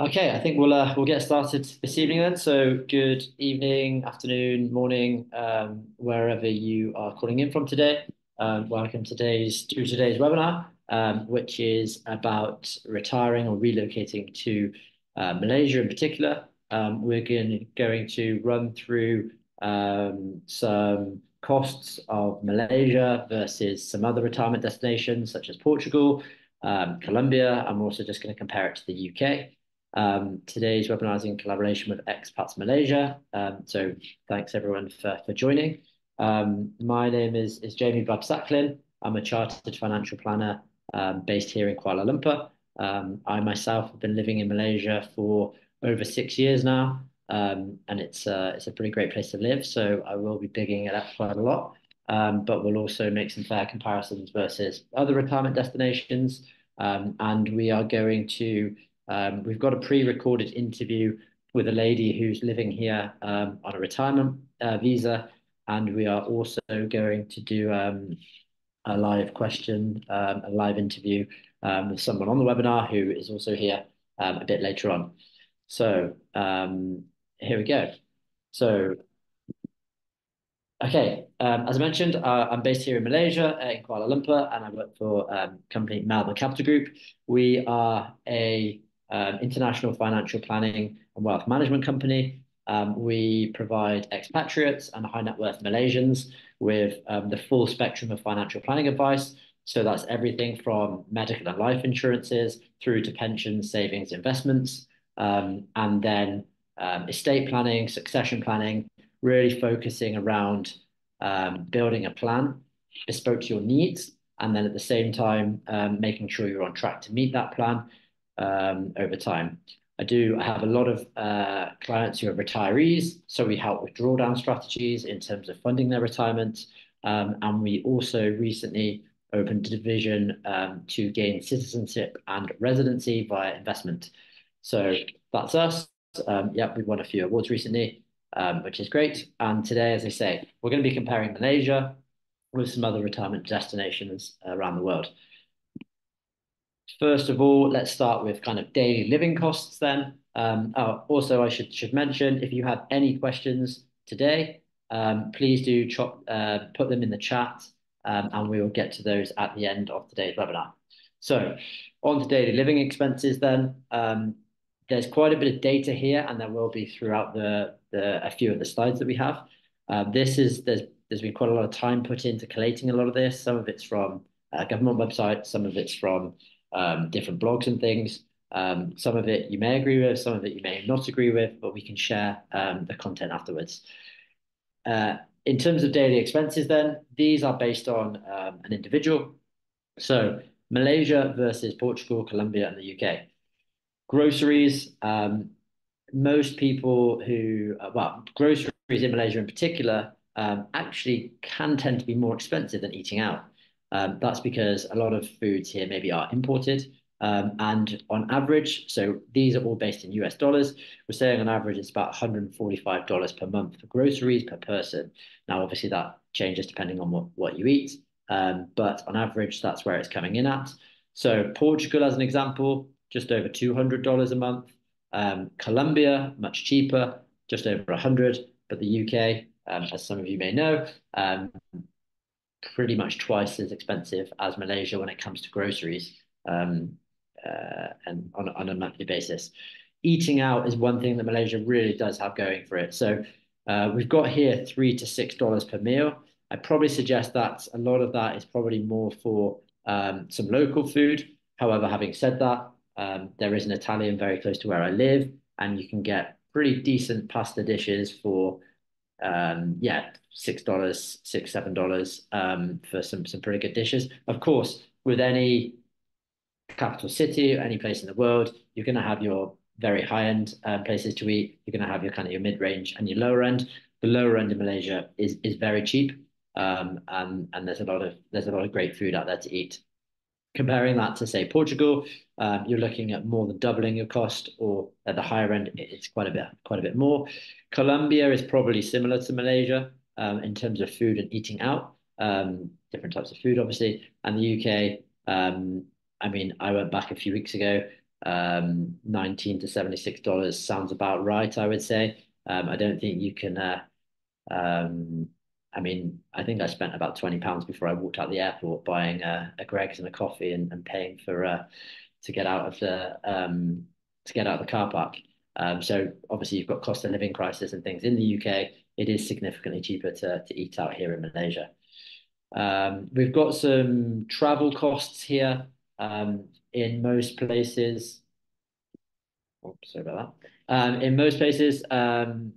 Okay, I think we'll uh, we'll get started this evening then. So good evening, afternoon, morning, um, wherever you are calling in from today. Um, welcome today's to today's webinar, um, which is about retiring or relocating to uh, Malaysia in particular. Um, we're going, going to run through um, some costs of Malaysia versus some other retirement destinations such as Portugal, um, Colombia. I'm also just going to compare it to the UK. Um, today's webinar is in collaboration with Expats Malaysia. Um, so thanks everyone for, for joining. Um, my name is, is Jamie Babsaklin. I'm a chartered financial planner um, based here in Kuala Lumpur. Um, I myself have been living in Malaysia for over six years now, um, and it's, uh, it's a pretty great place to live. So I will be digging it up quite a lot, but we'll also make some fair comparisons versus other retirement destinations. and we are going to um, we've got a pre-recorded interview with a lady who's living here um, on a retirement uh, visa, and we are also going to do um, a live question, um, a live interview um, with someone on the webinar who is also here um, a bit later on. So here we go. So Okay, um, as I mentioned, uh, I'm based here in Malaysia, uh, in Kuala Lumpur, and I work for um, company Melbourne Capital Group. We are a um, international financial planning and wealth management company. Um, we provide expatriates and high net worth Malaysians with um, the full spectrum of financial planning advice. So that's everything from medical and life insurances through to pensions, savings, investments, um, and then um, estate planning, succession planning, really focusing around um, building a plan bespoke to your needs, and then at the same time, making sure you're on track to meet that plan um, over time. I do I have a lot of uh, clients who are retirees, so we help with drawdown strategies in terms of funding their retirement. Um, and we also recently opened a division um, to gain citizenship and residency via investment. So that's us. Um, yep, we won a few awards recently, um, which is great. And today, as I say, we're going to be comparing Malaysia with some other retirement destinations around the world. First of all, let's start with kind of daily living costs then. Um, oh, also, I should, should mention, if you have any questions today, um, please do chop, uh, put them in the chat um, and we will get to those at the end of today's webinar. So on to daily living expenses then. Um, there's quite a bit of data here and there will be throughout the, the a few of the slides that we have. Uh, this is, there's, there's been quite a lot of time put into collating a lot of this. Some of it's from a government website, some of it's from um, different blogs and things. Um, some of it you may agree with, some of it you may not agree with, but we can share um, the content afterwards. Uh, in terms of daily expenses, then, these are based on um, an individual. So Malaysia versus Portugal, Colombia, and the UK. Groceries, um, most people who, uh, well, groceries in Malaysia in particular, um, actually can tend to be more expensive than eating out. Um, that's because a lot of foods here maybe are imported. Um, and on average, so these are all based in US dollars, we're saying on average it's about $145 per month for groceries per person. Now, obviously, that changes depending on what, what you eat, um, but on average, that's where it's coming in at. So, Portugal, as an example, just over $200 a month. Um, Colombia, much cheaper, just over 100 but the UK, um, as some of you may know, um, pretty much twice as expensive as Malaysia when it comes to groceries um, uh, and on, on a monthly basis. Eating out is one thing that Malaysia really does have going for it. So uh, we've got here three to six dollars per meal. I probably suggest that a lot of that is probably more for um, some local food. However, having said that, um, there is an Italian very close to where I live, and you can get pretty decent pasta dishes for um, yeah, six dollars, six seven dollars um, for some some pretty good dishes. Of course, with any capital city any place in the world, you're going to have your very high end uh, places to eat. You're going to have your kind of your mid range and your lower end. The lower end in Malaysia is is very cheap, um, and and there's a lot of there's a lot of great food out there to eat. Comparing that to say Portugal, um, you're looking at more than doubling your cost, or at the higher end, it's quite a bit quite a bit more. Colombia is probably similar to Malaysia um, in terms of food and eating out, um, different types of food, obviously. And the UK, um, I mean, I went back a few weeks ago. um, 19 to 76 dollars sounds about right, I would say. Um, I don't think you can. Uh, um, I mean, I think I spent about 20 pounds before I walked out the airport buying a, a Greggs and a coffee and, and paying for uh, to get out of the um, to get out of the car park. Um, so obviously you've got cost of living crisis and things in the UK. It is significantly cheaper to to eat out here in Malaysia. Um, we've got some travel costs here um, in most places. Oh, sorry about that. Um, in most places, um,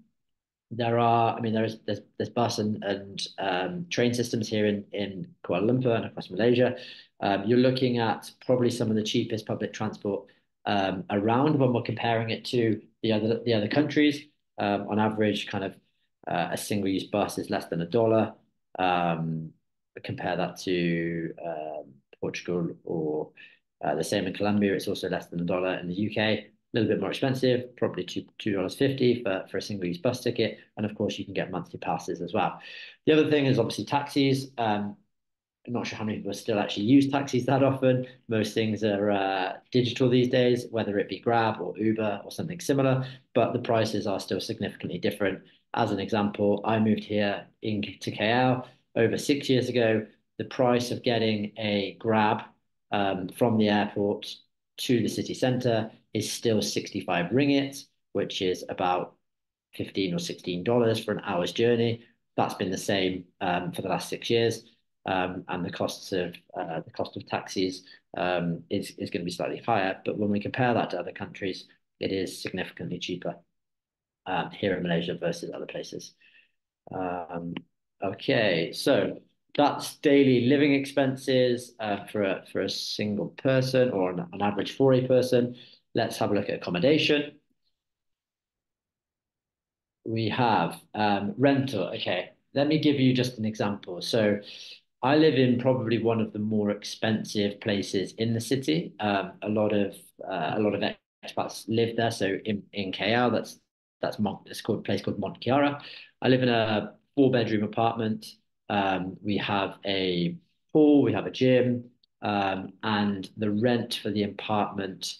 there are, I mean, there's there's there's bus and and um, train systems here in in Kuala Lumpur and across Malaysia. Um, you're looking at probably some of the cheapest public transport um, around when we're comparing it to the other the other countries. Um, on average, kind of uh, a single-use bus is less than a dollar. Um, compare that to um, Portugal or uh, the same in Colombia, it's also less than a dollar in the UK. Little bit more expensive, probably two two dollars fifty for for a single use bus ticket, and of course you can get monthly passes as well. The other thing is obviously taxis. Um, I'm not sure how many people still actually use taxis that often. Most things are uh, digital these days, whether it be Grab or Uber or something similar, but the prices are still significantly different. As an example, I moved here in to KL over six years ago. The price of getting a Grab um, from the airport to the city centre is still 65 ringgit, which is about 15 or 16 dollars for an hour's journey. That's been the same um, for the last six years. Um, and the costs of uh, the cost of taxis um, is is going to be slightly higher. But when we compare that to other countries, it is significantly cheaper um, here in Malaysia versus other places. Um, okay, so that's daily living expenses uh, for a for a single person or an, an average for a person. Let's have a look at accommodation. We have um, rental. Okay, let me give you just an example. So I live in probably one of the more expensive places in the city. Um, a lot of uh, a lot of expats live there. So in in KL, that's that's it's called a place called Mont Kiara. I live in a four bedroom apartment. Um, we have a pool, we have a gym, um, and the rent for the apartment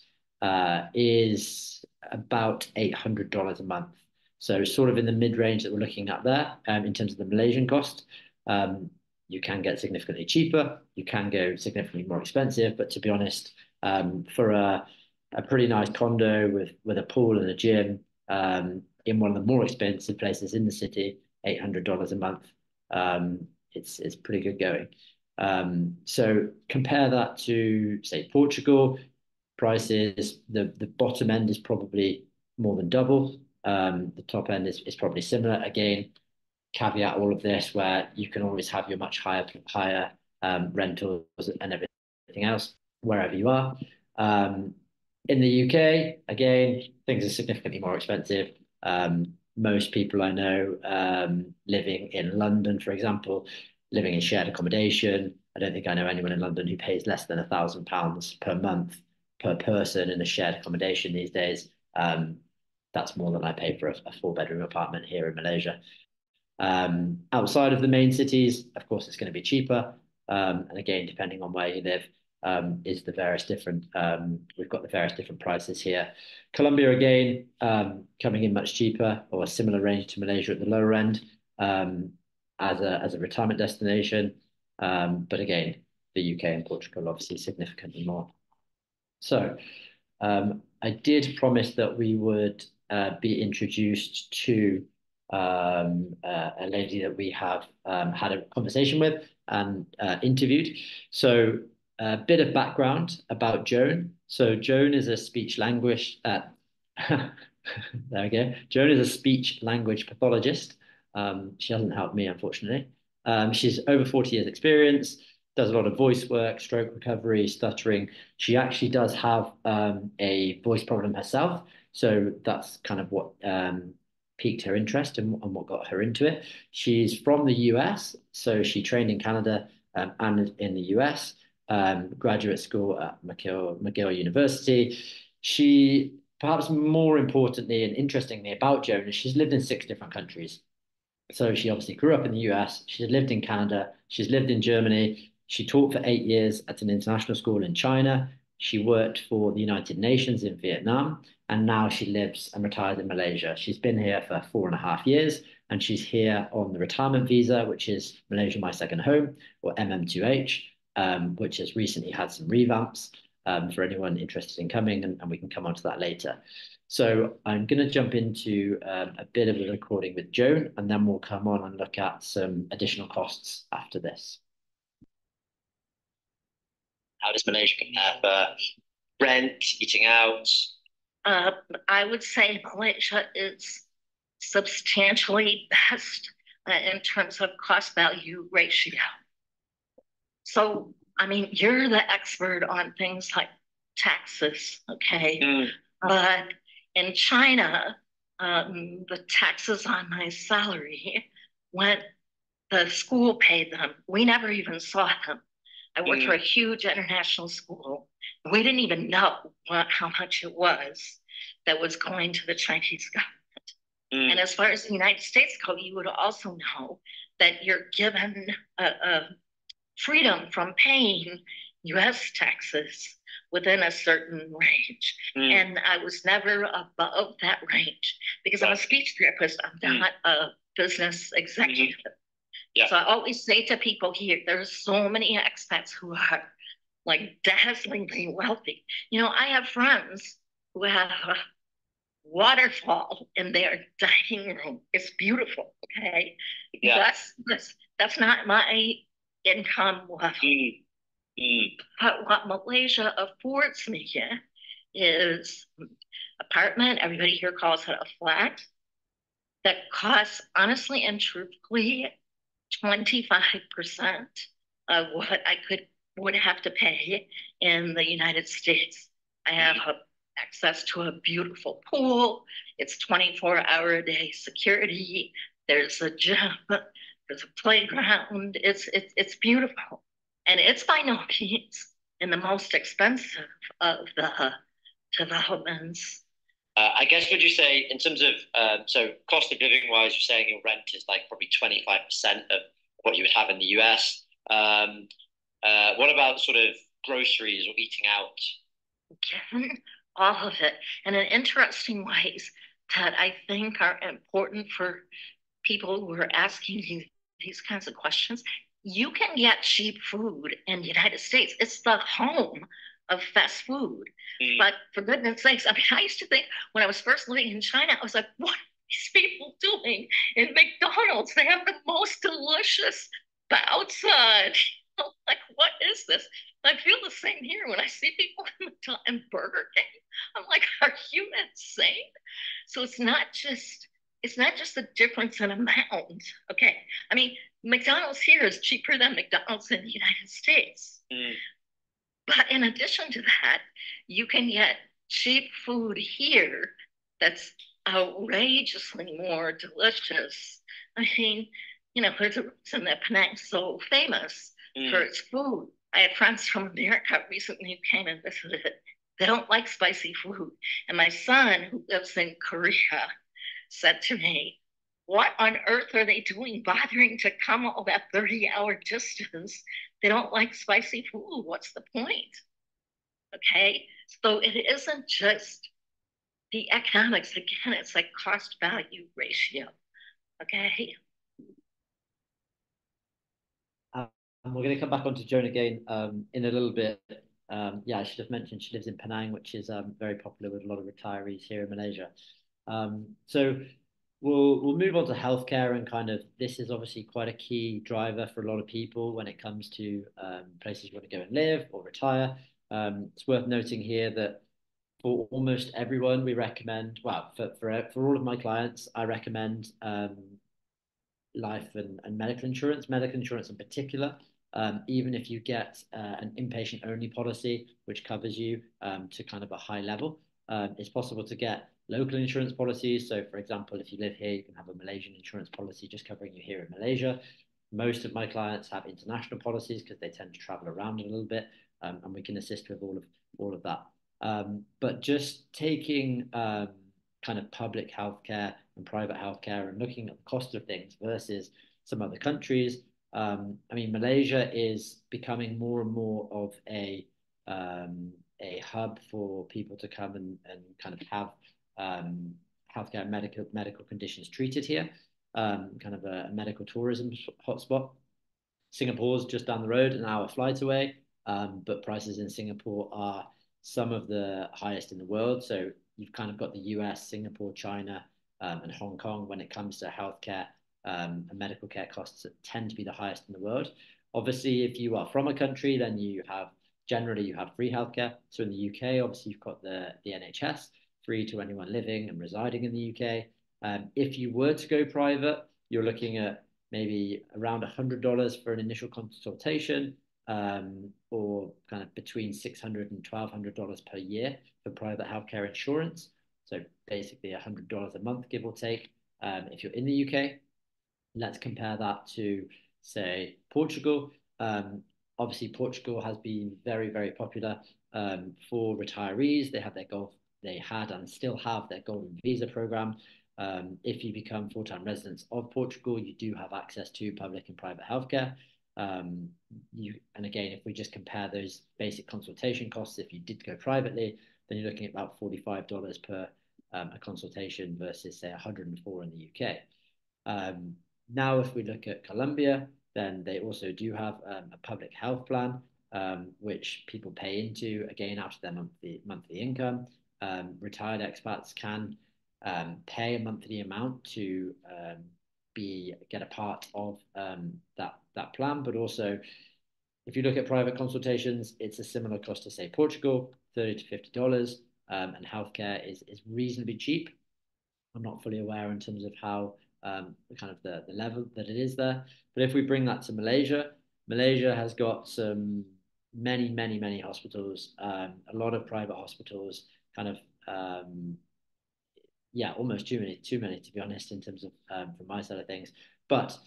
uh, is about $800 a month. So sort of in the mid-range that we're looking at there um, in terms of the Malaysian cost. Um, you can get significantly cheaper, you can go significantly more expensive, but to be honest, um, for a, a pretty nice condo with, with a pool and a gym um, in one of the more expensive places in the city, $800 a month, um, it's it's pretty good going. Um, so compare that to say Portugal prices. The the bottom end is probably more than double. Um, the top end is, is probably similar. Again, caveat all of this where you can always have your much higher higher um, rentals and everything else wherever you are. Um, in the UK, again, things are significantly more expensive. Um, most people I know um, living in London, for example, living in shared accommodation. I don't think I know anyone in London who pays less than a thousand pounds per month per person in a shared accommodation these days. Um, that's more than I pay for a, a four bedroom apartment here in Malaysia. Um, outside of the main cities, of course, it's going to be cheaper. Um, and again, depending on where you live, um, is the various different, um, we've got the various different prices here. Colombia again, um, coming in much cheaper or a similar range to Malaysia at the lower end um, as a, as a retirement destination. But again, the UK and Portugal obviously significantly more. So um, I did promise that we would uh, be introduced to um, uh, a lady that we have um, had a conversation with and uh, interviewed. So a bit of background about Joan. So Joan is a speech language. Uh, there we go. Joan is a speech language pathologist. Um, she hasn't helped me, unfortunately. Um, she's over 40 years experience, does a lot of voice work, stroke recovery, stuttering. She actually does have um, a voice problem herself. So that's kind of what um, piqued her interest and, and, what got her into it. She's from the US, so she trained in Canada um, and in the US um, graduate school at McGill, McGill University. She, perhaps more importantly and interestingly about Joan, is she's lived in six different countries. So she obviously grew up in the US, she's lived in Canada, she's lived in Germany, she taught for eight years at an international school in China, She worked for the United Nations in Vietnam, and now she lives and retires in Malaysia. She's been here for four and a half years, and she's here on the retirement visa, which is Malaysia My Second Home, or MM2H, um, which has recently had some revamps um, for anyone interested in coming, and, and we can come on to that later. So I'm going to jump into um, a bit of a recording with Joan, and then we'll come on and look at some additional costs after this. How does Malaysia compare for rent, eating out? Uh, I would say Malaysia is substantially best uh, in terms of cost value ratio. So, I mean, you're the expert on things like taxes, okay? Mm. But in China, um, the taxes on my salary went, the school paid them. We never even saw them. I worked mm. for a huge international school. We didn't even know what, how much it was that was going to the Chinese government. Mm. And as far as the United States go, you would also know that you're given a, a freedom from paying US taxes within a certain range. Mm. And I was never above that range because I'm a speech therapist. I'm mm. not a business executive. Mm-hmm. Yeah. So I always say to people here, there's so many expats who are like dazzlingly wealthy. You know, I have friends who have a waterfall in their dining room. It's beautiful. Okay. Yeah. That's that's that's not my income level. Mm. Mm. But what Malaysia affords me is apartment. Everybody here calls it a flat that costs honestly and truthfully 25% of what I could would have to pay in the United States. I have a, access to a beautiful pool. It's 24 hour a day security. There's a gym. There's a playground. It's it's it's beautiful. And it's by no means in the most expensive of the developments. Uh, I guess would you say in terms of um, so cost of living wise, you're saying your rent is like probably 25% of what you would have in the US. Um, uh, what about sort of groceries or eating out? All of it. And in interesting ways that I think are important for people who are asking these, these kinds of questions you can get cheap food in the United States. It's the home of fast food. Mm. But for goodness sakes, I mean, I used to think when I was first living in China, I was like, what are these people doing in McDonald's? They have the most delicious outside. like, what is this? I feel the same here when I see people in, in Burger King. I'm like, are you insane? So it's not just it's not just the difference in amount. Okay. I mean, McDonald's here is cheaper than McDonald's in the United States. Mm. But in addition to that, you can get cheap food here that's outrageously more delicious. I mean, you know, there's a reason that Penang's so famous mm. for its food. I had friends from America recently who came and visited. They don't like spicy food. And my son, who lives in Korea, said to me, what on earth are they doing bothering to come all that 30 hour distance? They don't like spicy food. What's the point? Okay. So it isn't just the economics. Again, it's like cost value ratio. Okay. Um, we're going to come back onto Joan again um, in a little bit. Um, yeah, I should have mentioned she lives in Penang, which is um, very popular with a lot of retirees here in Malaysia. Um, so we'll we'll move on to healthcare and kind of this is obviously quite a key driver for a lot of people when it comes to um, places you want to go and live or retire. Um, it's worth noting here that for almost everyone, we recommend well for for for all of my clients, I recommend um, life and, and medical insurance, medical insurance in particular. Um, even if you get uh, an inpatient only policy, which covers you um, to kind of a high level, um, it's possible to get local insurance policies. So, for example, if you live here, you can have a Malaysian insurance policy just covering you here in Malaysia. Most of my clients have international policies because they tend to travel around a little bit, um, and we can assist with all of all of that. Um, but just taking um, kind of public healthcare and private healthcare and looking at the cost of things versus some other countries. Um, I mean, Malaysia is becoming more and more of a um, a hub for people to come and, and kind of have um, healthcare medical medical conditions treated here, um, kind of a, a, medical tourism hotspot. Singapore's just down the road, an hour flight away, um, but prices in Singapore are some of the highest in the world. So you've kind of got the US, Singapore, China, um, and Hong Kong when it comes to healthcare um, and medical care costs that tend to be the highest in the world. Obviously, if you are from a country, then you have generally you have free healthcare. So in the UK, obviously you've got the, the NHS, free to anyone living and residing in the UK. Um, if you were to go private, you're looking at maybe around $100 for an initial consultation um, or kind of between $600 and $1,200 per year for private healthcare insurance. So basically $100 a month, give or take, um, if you're in the UK. Let's compare that to, say, Portugal. Um, obviously, Portugal has been very, very popular um, for retirees. They have their gold, they had and still have their golden visa program. Um, if you become full-time residents of Portugal, you do have access to public and private healthcare. Um, you and again, if we just compare those basic consultation costs, if you did go privately, then you're looking at about $45 per um, a consultation versus say 104 in the UK. Um, now, if we look at Colombia, then they also do have um, a public health plan, um, which people pay into again out of their monthly monthly income. Um, retired expats can um, pay a monthly amount to be get a part of that that plan, but also if you look at private consultations, it's a similar cost to say Portugal, thirty to fifty dollars, um, and healthcare is is reasonably cheap. I'm not fully aware in terms of how um, kind of the, the level that it is there. But if we bring that to Malaysia, Malaysia has got some many, many, many hospitals, um, a lot of private hospitals, kind of, um, yeah, almost too many, too many to be honest, in terms of um, from my side of things. But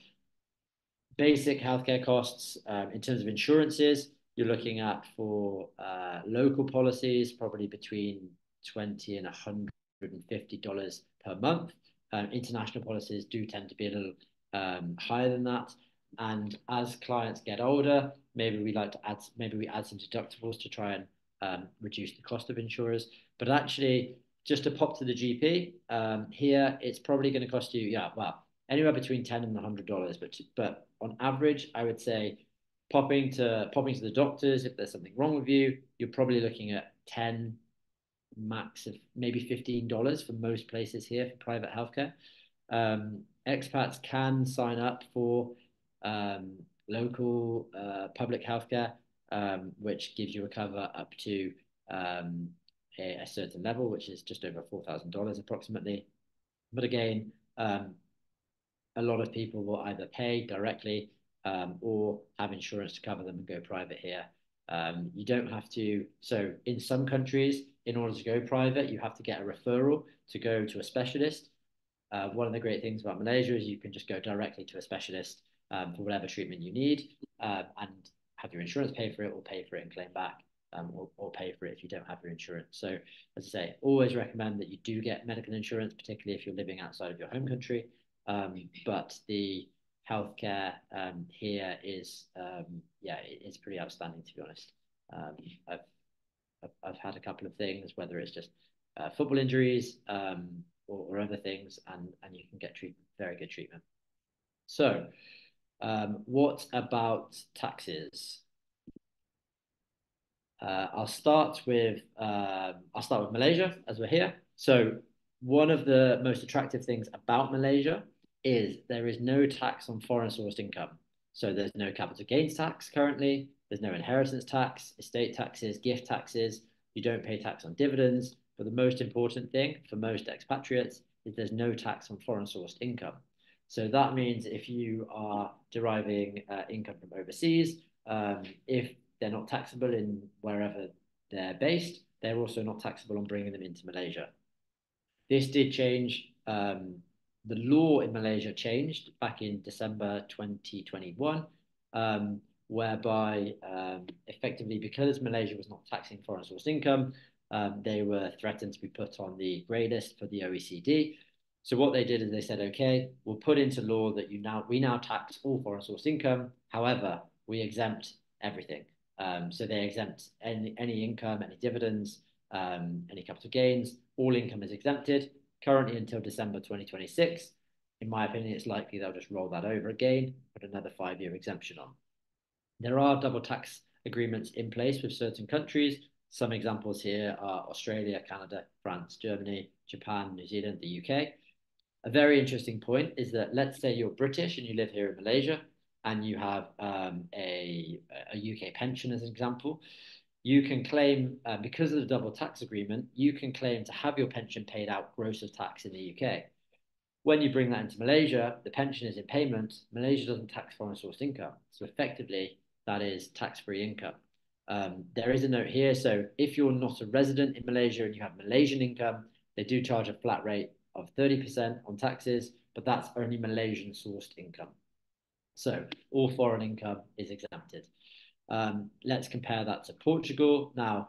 basic healthcare costs um, in terms of insurances, you're looking at for uh, local policies, probably between 20 and 150 dollars per month. Um, international policies do tend to be a little um, higher than that. And as clients get older, maybe we like to add, maybe we add some deductibles to try and um, reduce the cost of insurers. But actually, just to pop to the GP um, here, it's probably going to cost you, yeah, well, anywhere between ten and hundred dollars. But but on average, I would say popping to popping to the doctors if there's something wrong with you, you're probably looking at 10 max of maybe $15 for most places here for private healthcare. Um, expats can sign up for um, local uh, public healthcare, um, which gives you a cover up to um, a, a, certain level, which is just over $4,000 approximately. But again, um, a lot of people will either pay directly um, or have insurance to cover them and go private here. Um, you don't have to. So in some countries, in order to go private, you have to get a referral to go to a specialist. Uh, one of the great things about Malaysia is you can just go directly to a specialist um, for whatever treatment you need uh, and have your insurance pay for it or pay for it and claim back um, or, or pay for it if you don't have your insurance. So as I say, always recommend that you do get medical insurance, particularly if you're living outside of your home country. Um, but the healthcare um, here is, um, yeah, it's pretty outstanding to be honest. Um, I've, I've, I've had a couple of things, whether it's just uh, football injuries um, or, or, other things, and and you can get treatment, very good treatment. So, um, what about taxes? Uh, I'll start with uh, I'll start with Malaysia as we're here. So one of the most attractive things about Malaysia is there is no tax on foreign sourced income. So there's no capital gains tax currently, there's no inheritance tax, estate taxes, gift taxes, you don't pay tax on dividends. But the most important thing for most expatriates is there's no tax on foreign sourced income. So that means if you are deriving uh, income from overseas, um, if they're not taxable in wherever they're based, they're also not taxable on bringing them into Malaysia. This did change um, the law in Malaysia changed back in December 2021, um, whereby um, effectively because Malaysia was not taxing foreign source income, um, they were threatened to be put on the grey list for the OECD. So what they did is they said, okay, we'll put into law that you now we now tax all foreign source income. However, we exempt everything. Um, so they exempt any, any income, any dividends, um, any capital gains. All income is exempted currently until December 2026. In my opinion, it's likely they'll just roll that over again, put another five year exemption on. There are double tax agreements in place with certain countries. Some examples here are Australia, Canada, France, Germany, Japan, New Zealand, the UK. A very interesting point is that let's say you're British and you live here in Malaysia and you have um, a, a UK pension as an example, you can claim, uh, because of the double tax agreement, you can claim to have your pension paid out gross of tax in the UK. When you bring that into Malaysia, the pension is in payment. Malaysia doesn't tax foreign sourced income. So effectively, that is tax free income. Um, there is a note here. So if you're not a resident in Malaysia and you have Malaysian income, they do charge a flat rate of 30% on taxes, but that's only Malaysian sourced income. So all foreign income is exempted. Um, let's compare that to Portugal. Now,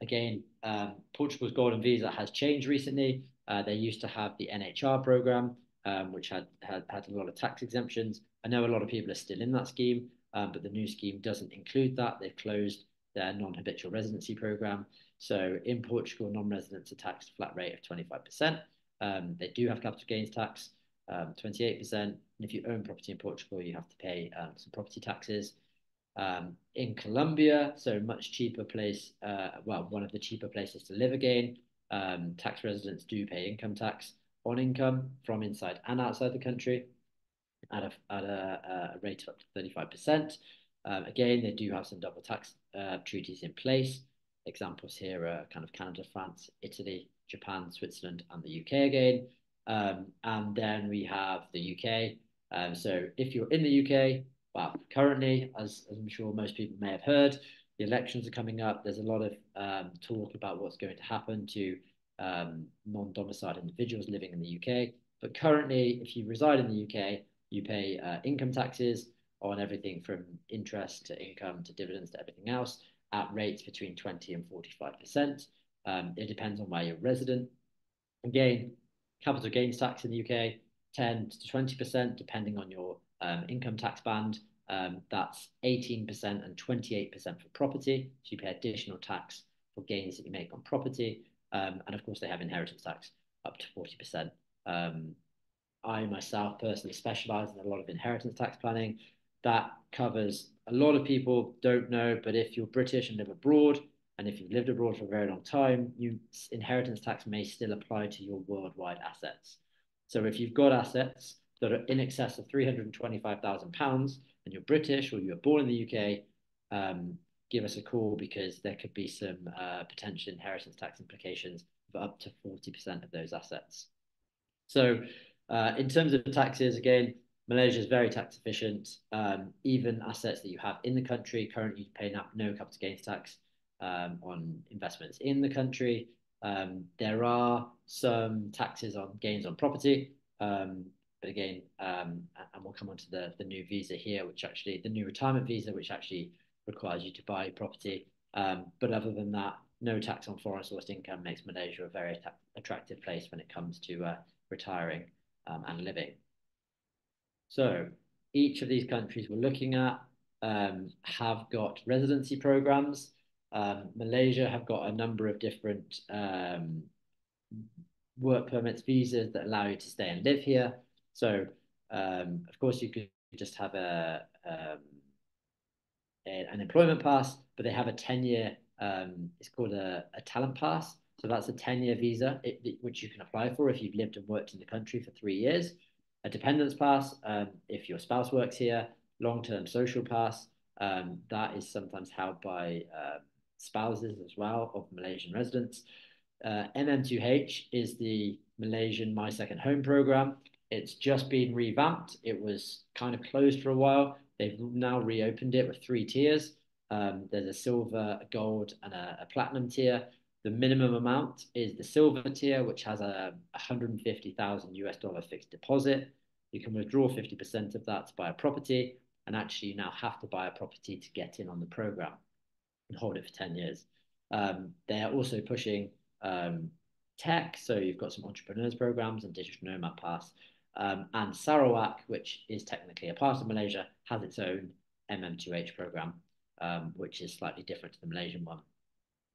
again, um, Portugal's golden visa has changed recently. Uh, they used to have the NHR program, um, which had, had had a lot of tax exemptions. I know a lot of people are still in that scheme, um, but the new scheme doesn't include that. They've closed their non-habitual residency program. So in Portugal, non-residents are taxed flat rate of 25%. Um, they do have capital gains tax, 28%. Um, and if you own property in Portugal, you have to pay um, some property taxes. Um, in Colombia, so much cheaper place, uh, well, one of the cheaper places to live again. Um, tax residents do pay income tax on income from inside and outside the country at a, at a, a rate of up to 35%. Um, again, they do have some double tax uh, treaties in place. Examples here are kind of Canada, France, Italy, Japan, Switzerland, and the UK again. Um, and then we have the UK. Um, so if you're in the UK, well, currently, as, as I'm sure most people may have heard, the elections are coming up. There's a lot of um, talk about what's going to happen to um, non-domiciled individuals living in the UK. But currently, if you reside in the UK, you pay uh, income taxes on everything from interest to income to dividends to everything else at rates between 20 and 45%. Um, it depends on where you're resident. Again, capital gains tax in the UK, 10 to 20%, depending on your um, income tax band. Um, that's 18% and 28% for property. So you pay additional tax for gains that you make on property. Um, and of course, they have inheritance tax up to 40%. Um, I myself personally specialize in a lot of inheritance tax planning. That covers a lot of people don't know, but if you're British and live abroad, and if you've lived abroad for a very long time, you inheritance tax may still apply to your worldwide assets. So if you've got assets that are in excess of £325,000 and you're British or you were born in the UK, um, give us a call because there could be some uh, potential inheritance tax implications for up to 40% of those assets. So uh, in terms of taxes, again, Malaysia is very tax efficient. Um, even assets that you have in the country, currently you pay no capital gains tax um, on investments in the country. Um, there are some taxes on gains on property, um, but again, um, and we'll come on to the, the new visa here, which actually, the new retirement visa, which actually requires you to buy property. Um, but other than that, no tax on foreign sourced income makes Malaysia a very attractive place when it comes to uh, retiring um, and living. So each of these countries we're looking at um, have got residency programs. Um, Malaysia have got a number of different um, work permits, visas that allow you to stay and live here. So, um, of course, you could just have a, um, a, an employment pass, but they have a 10 year, um, it's called a, a talent pass. So that's a 10 year visa, it, it, which you can apply for if you've lived and worked in the country for three years. A dependence pass, um, if your spouse works here, long term social pass, that is sometimes held by spouses as well of Malaysian residents. Uh, MM2H is the Malaysian My Second Home program. It's just been revamped. It was kind of closed for a while. They've now reopened it with three tiers. Um, there's a silver, a gold, and a, a, platinum tier. The minimum amount is the silver tier, which has a 150,000 US dollar fixed deposit. You can withdraw 50% of that to buy a property, and actually you now have to buy a property to get in on the program and hold it for 10 years. Um, they are also pushing um, tech. So you've got some entrepreneurs programs and digital nomad pass. Um, and Sarawak, which is technically a part of Malaysia, has its own MM2H program. um, which is slightly different to the Malaysian one.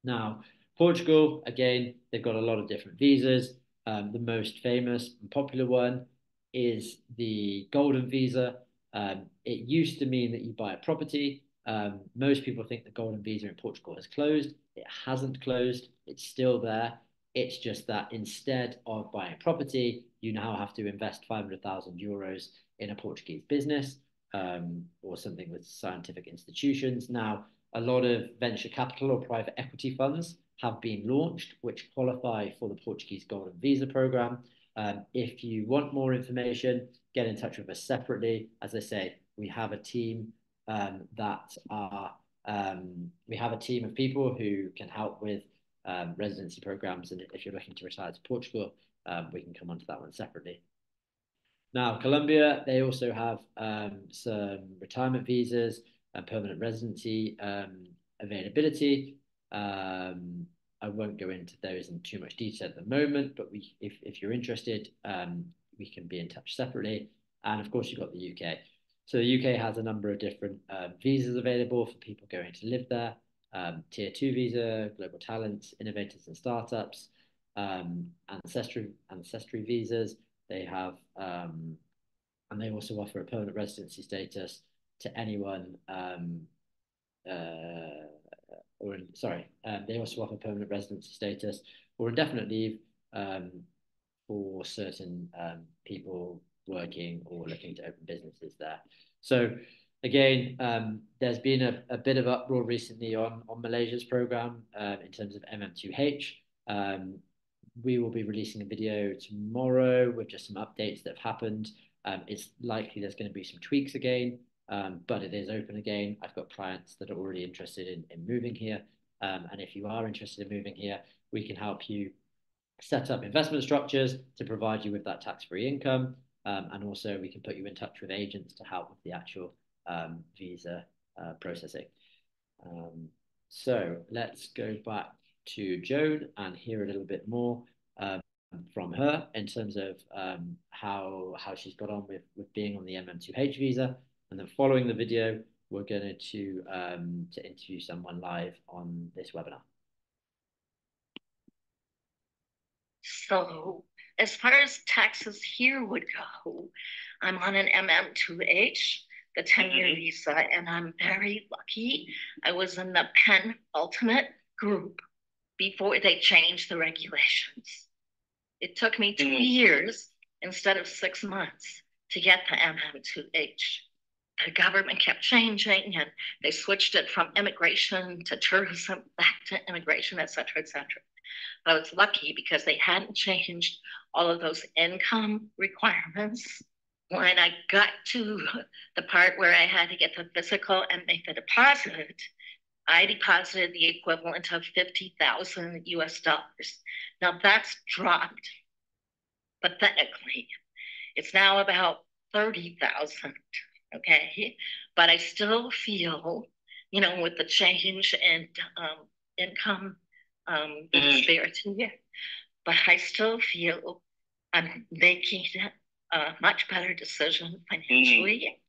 Now, Portugal, again, they've got a lot of different visas. Um, the most famous and popular one is the Golden Visa. Um, it used to mean that you buy a property. Um, most people think the Golden Visa in Portugal has closed. It hasn't closed. It's still there. It's just that instead of buying property, you now have to invest 500,000 euros in a Portuguese business um, or something with scientific institutions. Now, a lot of venture capital or private equity funds have been launched, which qualify for the Portuguese Golden Visa program. Um, if you want more information, get in touch with us separately. As I say, we have a team um, that are um, we have a team of people who can help with um, residency programs, and if you're looking to retire to Portugal, um, we can come onto that one separately. Now, Colombia, they also have um, some retirement visas and permanent residency um, availability. I won't go into those in too much detail at the moment, but we, if, if you're interested, we can be in touch separately. And of course, you've got the UK. So the UK has a number of different um, visas available for people going to live there. Um, tier two visa, global talents, innovators and startups, um, ancestry ancestry visas. They have, um, and they also offer a permanent residency status to anyone um, uh, or sorry, um, they also offer permanent residency status or indefinite leave for certain people working or looking to open businesses there. So again, um, there's been a, a, bit of uproar recently on, on Malaysia's program uh, in terms of MM2H. Um, we will be releasing a video tomorrow with just some updates that have happened. Um, it's likely there's going to be some tweaks again um, but it is open again. I've got clients that are already interested in, in moving here. Um, and if you are interested in moving here, we can help you set up investment structures to provide you with that tax-free income. Um, and also we can put you in touch with agents to help with the actual um, visa uh, processing. Um, so let's go back to Joan and hear a little bit more um, from her in terms of um, how how she's got on with with being on the MM2H visa and then following the video, we're going to, um, to interview someone live on this webinar. So as far as taxes here would go, I'm on an MM2H, the 10-year mm-hmm. visa, and I'm very lucky. I was in the penultimate group before they changed the regulations. It took me 2 mm -hmm. years instead of six months to get the MM2H the government kept changing and they switched it from immigration to tourism back to immigration, et cetera, et cetera. But I was lucky because they hadn't changed all of those income requirements. When I got to the part where I had to get the physical and make the deposit, I deposited the equivalent of 50,000 US dollars. Now that's dropped pathetically. It's now about 30,000 okay? But I still feel, you know, with the change in um, income um, mm. disparity, but I still feel Making a much better decision financially. Mm.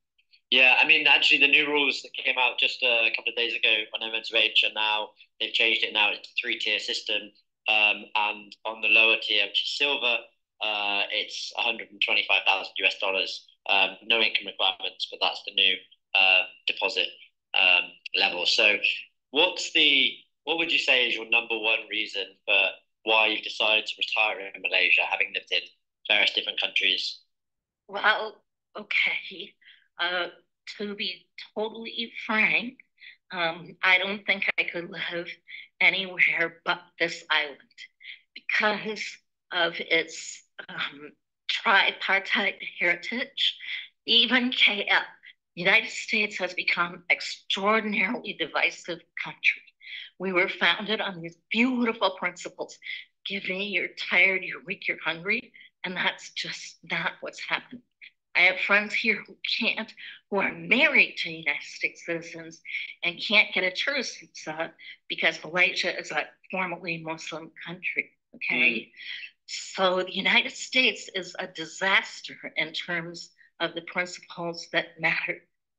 Yeah, I mean, actually, the new rules that came out just a couple of days ago on MM2H, and now they've changed it. Now it's a three-tier system, um, and on the lower tier, which is silver, uh, it's 125,000 US dollars um, no income requirements, but that's the new uh, deposit um, level. So, what's the what would you say is your number one reason for why you've decided to retire in Malaysia, having lived in various different countries? Well, okay. Uh, to be totally frank, um, I don't think I could live anywhere but this island because of its um, tripartite heritage, even KL, the United States has become extraordinarily divisive country. We were founded on these beautiful principles. Give me, you're tired, you're weak, you're hungry. And that's just not what's happened. I have friends here who can't, who are married to United States citizens and can't get a tourist visa because Malaysia is a formerly Muslim country. Okay. Mm. So the United States is a disaster in terms of the principles that matter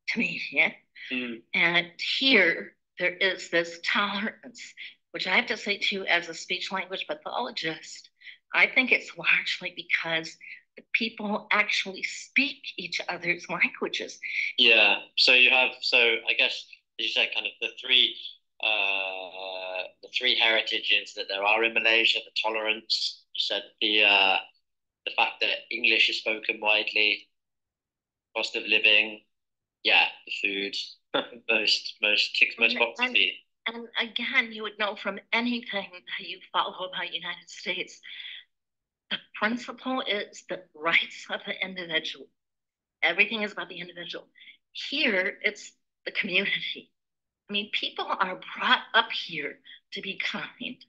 to me. Yeah. Mm. And here there is this tolerance, which I have to say too, as a speech language pathologist, I think it's largely because the people actually speak each other's languages. Yeah. So you have so I guess as you said, kind of the three uh, the three heritages that there are in Malaysia, the tolerance, you said the uh, the fact that English is spoken widely, cost of living, yeah, the food, most most ticks most boxes. And, and again, you would know from anything that you follow about United States, the principle is the rights of the individual. Everything is about the individual. Here, it's the community. I mean, people are brought up here to be kind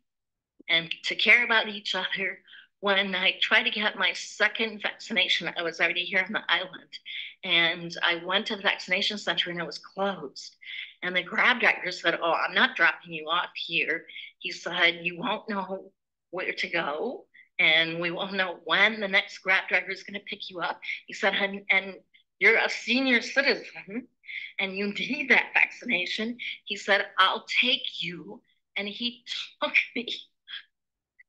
and to care about each other. When I tried to get my second vaccination, I was already here on the island. And I went to the vaccination center and it was closed. And the grab driver said, Oh, I'm not dropping you off here. He said, You won't know where to go. And we won't know when the next grab driver is going to pick you up. He said, and, and you're a senior citizen and you need that vaccination. He said, I'll take you. And he took me.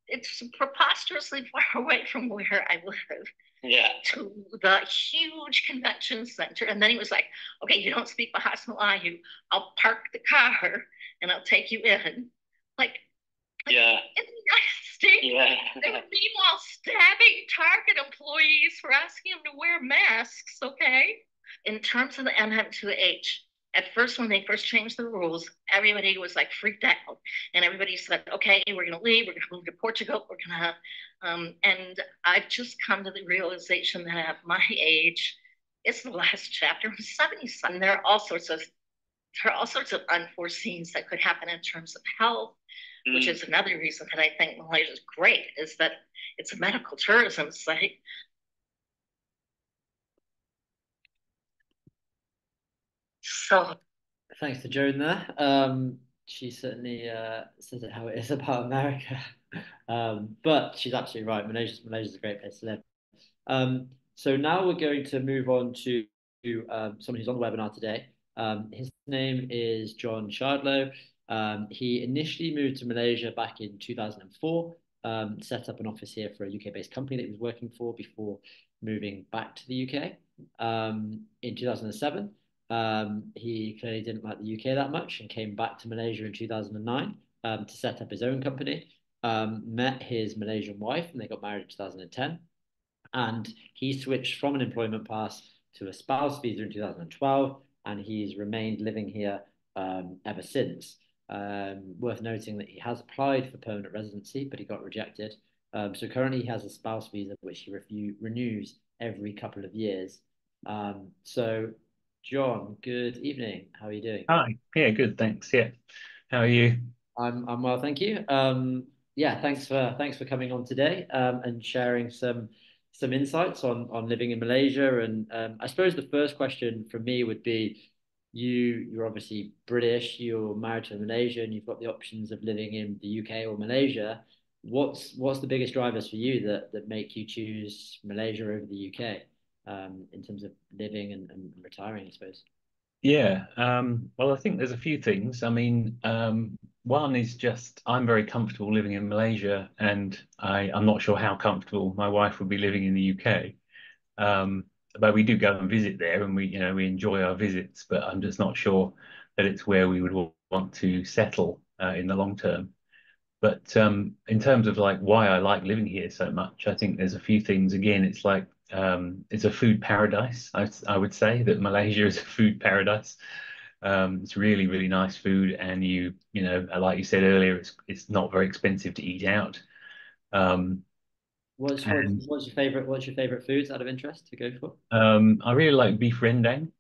It's preposterously far away from where I live. Yeah. To the huge convention center. And then he was like, okay, you don't speak Bahasa Melayu. I'll park the car and I'll take you in. Like, like yeah. in the United States, yeah. they were meanwhile stabbing Target employees for asking them to wear masks, okay? in terms of the MM2H, at first when they first changed the rules, everybody was like freaked out, and everybody said, "Okay, we're going to leave. We're going to move to Portugal. We're going to." Um, and I've just come to the realization that at my age, it's the last chapter. I'm 77. There are all sorts of there are all sorts of unforeseens that could happen in terms of health, mm. which is another reason that I think Malaysia is great, is that it's a medical tourism site. So thanks to Joan there. Um, she certainly uh, says it how it is about America. um, but she's absolutely right. Malaysia's, Malaysia's a great place to live. Um, so now we're going to move on to um, someone who's on the webinar today. Um, his name is John Shardlow. Um, he initially moved to Malaysia back in 2004, um, set up an office here for a UK-based company that he was working for before moving back to the UK. Um, in 2007, um, he clearly didn't like the UK that much and came back to Malaysia in 2009 um, to set up his own company. Um, met his Malaysian wife and they got married in 2010. And he switched from an employment pass to a spouse visa in 2012, and he's remained living here um, ever since. Um, worth noting that he has applied for permanent residency, but he got rejected. Um, so currently he has a spouse visa, which he refu- renews every couple of years. so John, good evening. How are you doing? Hi. Yeah, good. Thanks. Yeah. How are you? I'm I'm well, thank you. Um, yeah, thanks for thanks for coming on today um, and sharing some some insights on on living in Malaysia. And um, I suppose the first question for me would be, you you're obviously British, you're married to a Malaysian, you've got the options of living in the UK or Malaysia. What's what's the biggest drivers for you that that make you choose Malaysia over the UK? um, in terms of living and, and retiring, I suppose? Yeah, um, well, I think there's a few things. I mean, um, one is just I'm very comfortable living in Malaysia, and I, I'm not sure how comfortable my wife would be living in the UK. Um, but we do go and visit there, and we, you know, we enjoy our visits. But I'm just not sure that it's where we would want to settle uh, in the long term. But um, in terms of like why I like living here so much, I think there's a few things. Again, it's like um, it's a food paradise. I, I would say that Malaysia is a food paradise. Um, it's really, really nice food, and you, you know, like you said earlier, it's it's not very expensive to eat out. Um, what's, and, what's your favorite? What's your favorite foods out of interest to go for? Um, I really like beef rendang,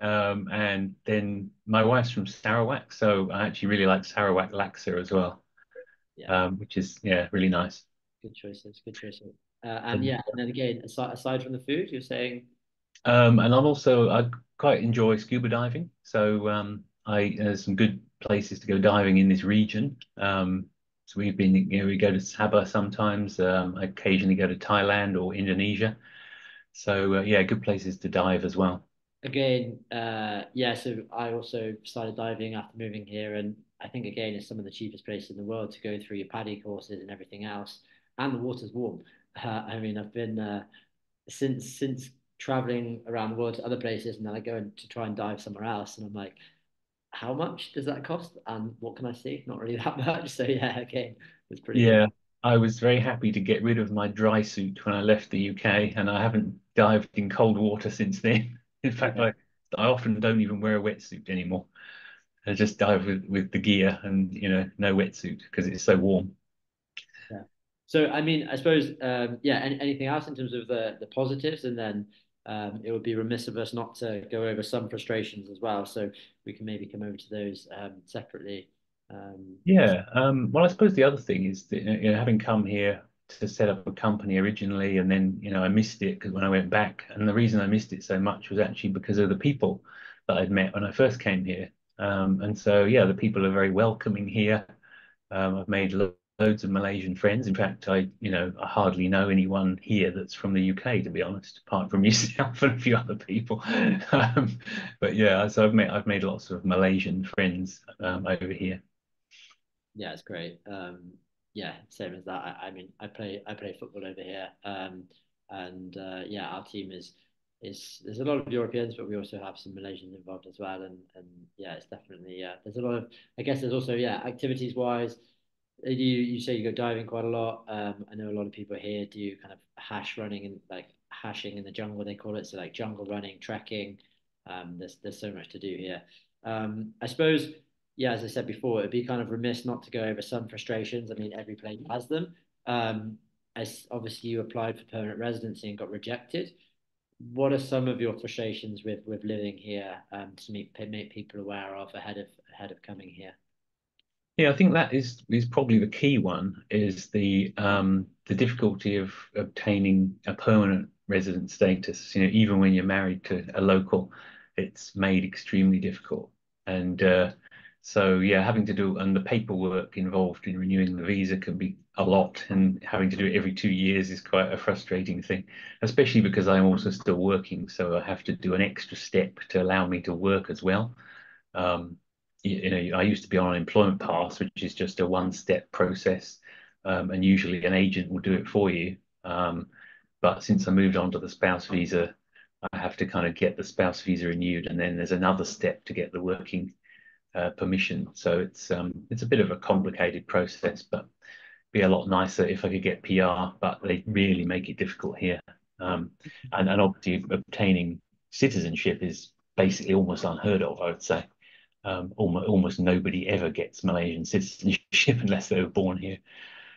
um, and then my wife's from Sarawak, so I actually really like Sarawak laksa as well. Yeah. Um, which is yeah, really nice. Good choices. Good choices. Uh, and yeah, and then again, aside, aside from the food, you're saying. Um, and I'm also I quite enjoy scuba diving, so um, I there's some good places to go diving in this region. Um, so we've been, you know, we go to Sabah sometimes. Um, occasionally go to Thailand or Indonesia. So uh, yeah, good places to dive as well. again, uh, yeah. So I also started diving after moving here, and I think again it's some of the cheapest places in the world to go through your PADI courses and everything else, and the water's warm. Uh, I mean, I've been uh, since since traveling around the world to other places, and then I go in to try and dive somewhere else, and I'm like, how much does that cost, and what can I see? Not really that much. So yeah, again, it's pretty. Yeah, I was very happy to get rid of my dry suit when I left the UK, and I haven't dived in cold water since then. In fact, I I often don't even wear a wetsuit anymore. I just dive with with the gear and you know no wetsuit because it's so warm. Yeah. So I mean, I suppose um, yeah. Any, anything else in terms of the the positives, and then um, it would be remiss of us not to go over some frustrations as well. So we can maybe come over to those um, separately. Um, yeah. Um, well, I suppose the other thing is that you know, having come here to set up a company originally, and then you know I missed it because when I went back, and the reason I missed it so much was actually because of the people that I'd met when I first came here. Um, and so yeah, the people are very welcoming here. Um, I've made loads of Malaysian friends. In fact, I, you know, I hardly know anyone here that's from the UK, to be honest, apart from yourself and a few other people. um, but yeah, so I've made I've made lots of Malaysian friends um, over here. Yeah, it's great. Um, yeah, same as that. I, I, mean, I play I play football over here, um, and uh, yeah, our team is is there's a lot of Europeans, but we also have some Malaysians involved as well, and and yeah, it's definitely yeah. There's a lot of I guess there's also yeah activities wise you you say you go diving quite a lot. Um, I know a lot of people here do kind of hash running and like hashing in the jungle they call it. So like jungle running, trekking. Um, there's there's so much to do here. Um, I suppose yeah, as I said before, it'd be kind of remiss not to go over some frustrations. I mean, every place has them. Um, as obviously you applied for permanent residency and got rejected. What are some of your frustrations with with living here um, to make make people aware of ahead of ahead of coming here? Yeah, I think that is is probably the key one is the um, the difficulty of obtaining a permanent resident status. You know, even when you're married to a local, it's made extremely difficult. And uh, so, yeah, having to do and the paperwork involved in renewing the visa can be a lot, and having to do it every two years is quite a frustrating thing, especially because I'm also still working, so I have to do an extra step to allow me to work as well. Um, you know, I used to be on an employment pass, which is just a one-step process, um, and usually an agent will do it for you. Um, but since I moved on to the spouse visa, I have to kind of get the spouse visa renewed, and then there's another step to get the working uh, permission. So it's um, it's a bit of a complicated process, but be a lot nicer if I could get PR. But they really make it difficult here, um, and and obviously obtaining citizenship is basically almost unheard of. I would say um, almost, almost nobody ever gets Malaysian citizenship unless they were born here.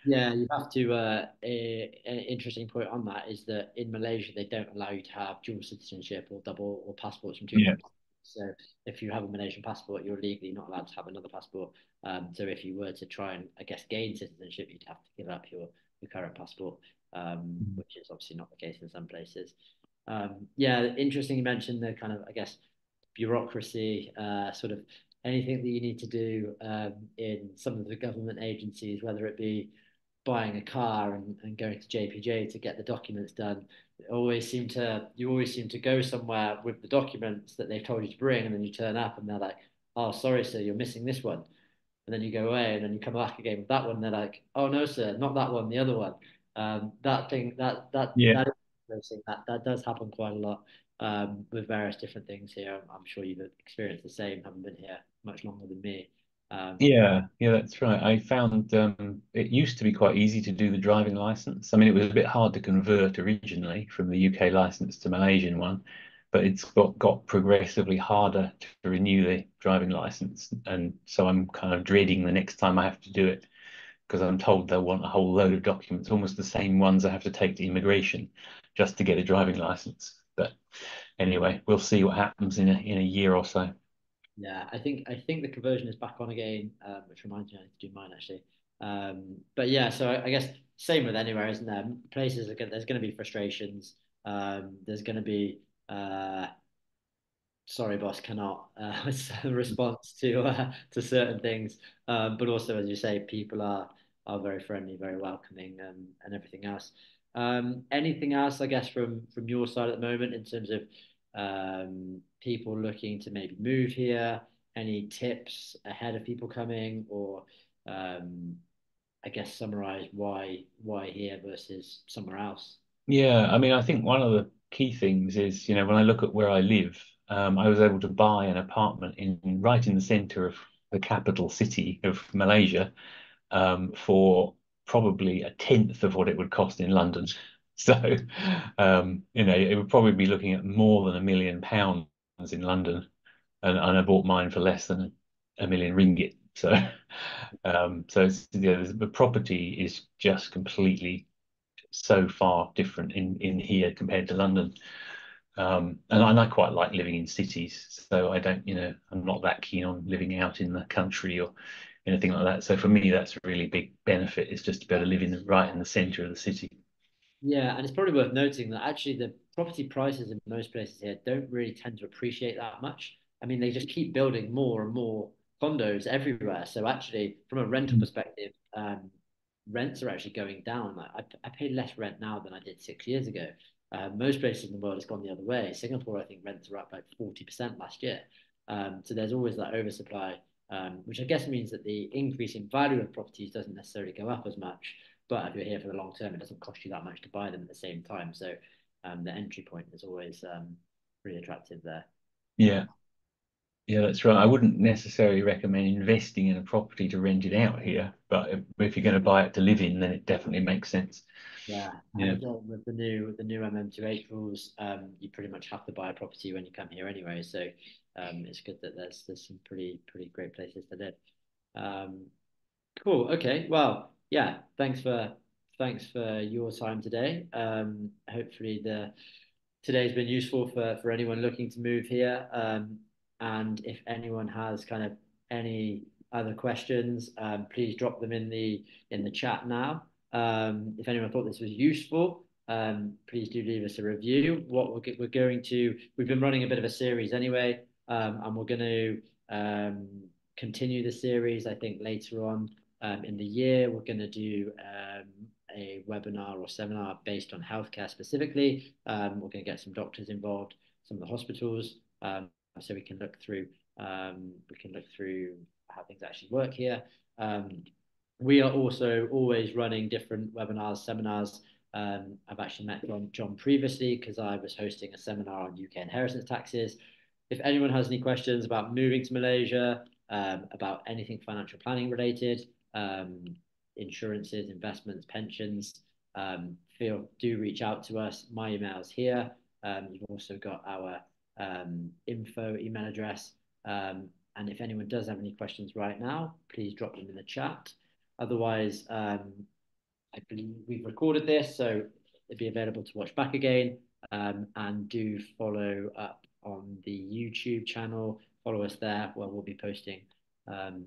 Yeah, you have to. Uh, a, an interesting point on that is that in Malaysia they don't allow you to have dual citizenship or double or passports from two yeah. countries. So if you have a Malaysian passport, you're legally not allowed to have another passport. Um, so if you were to try and, I guess, gain citizenship, you'd have to give up your your current passport, um, mm. which is obviously not the case in some places. Um, yeah, interesting. You mentioned the kind of, I guess, bureaucracy, uh, sort of anything that you need to do um, in some of the government agencies, whether it be buying a car and, and going to JPJ to get the documents done. Always seem to you always seem to go somewhere with the documents that they've told you to bring, and then you turn up and they're like, "Oh, sorry, sir, you're missing this one." And then you go away, and then you come back again with that one. they're like, "Oh no, sir, not that one, the other one." Um, that thing, that that yeah. that, that that does happen quite a lot um, with various different things here. I'm sure you've experienced the same, having been here much longer than me. Um, yeah, yeah, that's right. I found um, it used to be quite easy to do the driving license. I mean, it was a bit hard to convert originally from the UK license to Malaysian one, but it's got got progressively harder to renew the driving license, and so I'm kind of dreading the next time I have to do it because I'm told they'll want a whole load of documents, almost the same ones I have to take to immigration just to get a driving license. But anyway, we'll see what happens in a in a year or so. Yeah, I think I think the conversion is back on again, um, which reminds me I need to do mine actually. Um, but yeah, so I, I, guess same with anywhere, isn't there? Places are there's going to be frustrations. Um, there's going to be uh, sorry, boss, cannot uh, response to uh, to certain things. Um, but also, as you say, people are are very friendly, very welcoming, um, and everything else. Um, anything else, I guess, from from your side at the moment in terms of um, people looking to maybe move here, any tips ahead of people coming, or um, I guess summarize why why here versus somewhere else? Yeah, I mean, I think one of the key things is, you know, when I look at where I live, um, I was able to buy an apartment in right in the center of the capital city of Malaysia um, for probably a tenth of what it would cost in London. So, um, you know, it would probably be looking at more than a million pounds in London, and, and I bought mine for less than a million ringgit. So, um, so yeah, the property is just completely so far different in in here compared to London. Um, and, and I quite like living in cities, so I don't, you know, I'm not that keen on living out in the country or anything like that. So for me, that's a really big benefit is just to be able to live in the, right in the centre of the city. Yeah, and it's probably worth noting that actually the property prices in most places here don't really tend to appreciate that much. I mean, they just keep building more and more condos everywhere. So actually, from a rental mm. perspective, um, rents are actually going down. I, I pay less rent now than I did six years ago. Uh, most places in the world has gone the other way. Singapore, I think rents are up like 40% last year. Um, so there's always that oversupply, um, which I guess means that the increase in value of properties doesn't necessarily go up as much. But if you're here for the long term, it doesn't cost you that much to buy them at the same time. So um, the entry point is always um, pretty attractive there. Yeah. Yeah, that's right. I wouldn't necessarily recommend investing in a property to rent it out here, but if, if you're going to buy it to live in, then it definitely makes sense. Yeah, yeah. Again, with the new with the new MM2H rules, um, you pretty much have to buy a property when you come here anyway. So um, it's good that there's there's some pretty pretty great places to live. Um, cool. Okay. Well, yeah. Thanks for thanks for your time today. Um, hopefully the today's been useful for for anyone looking to move here. Um, and if anyone has kind of any other questions, um, please drop them in the in the chat now. Um, if anyone thought this was useful, um, please do leave us a review. What we're, we're going to, we've been running a bit of a series anyway, um, and we're going to um, continue the series. I think later on um, in the year, we're going to do um, a webinar or seminar based on healthcare specifically. Um, we're going to get some doctors involved, some of the hospitals, so we can look through we can look through how things actually work here. We are also always running different webinars, seminars. Um, I've actually met John, John previously because I was hosting a seminar on UK inheritance taxes. If anyone has any questions about moving to Malaysia, um, about anything financial planning related, um, insurances, investments, pensions, um, feel do reach out to us. My email is here. Um, you've also got our um, info email address. Um, and if anyone does have any questions right now, please drop them in the chat. Otherwise, I believe we've recorded this, so it'll be available to watch back again. And do follow up on the YouTube channel. Follow us there where we'll be posting um,